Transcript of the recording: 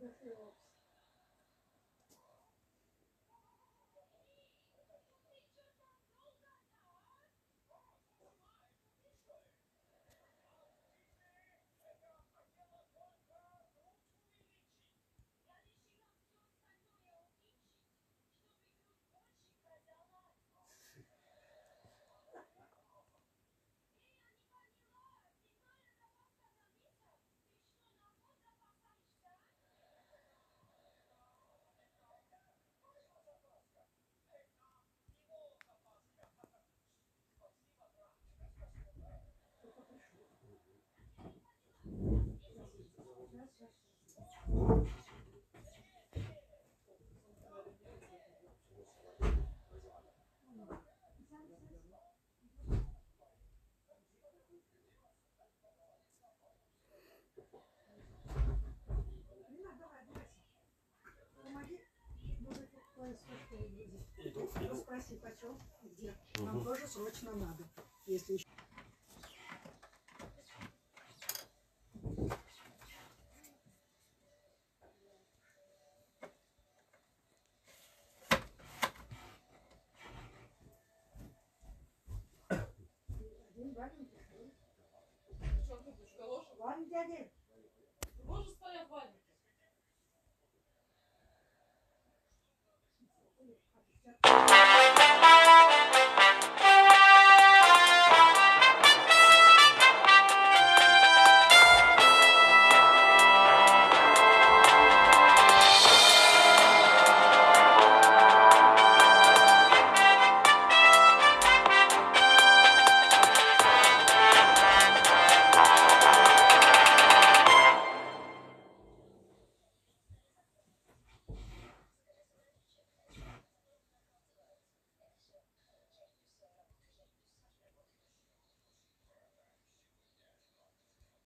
就是 Иду. Спроси, почем, где. Нам тоже срочно надо. Если еще Ваня, дядя,